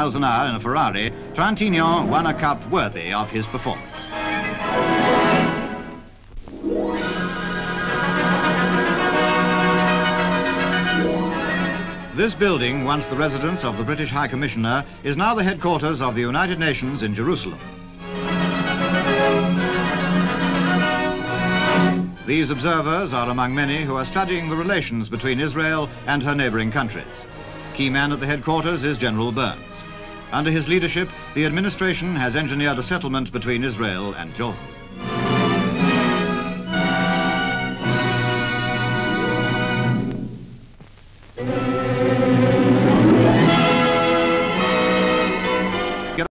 miles an hour in a Ferrari, Trintignant won a cup worthy of his performance. This building, once the residence of the British High Commissioner, is now the headquarters of the United Nations in Jerusalem. These observers are among many who are studying the relations between Israel and her neighboring countries. Key man at the headquarters is General Burns. Under his leadership, the administration has engineered a settlement between Israel and Jordan.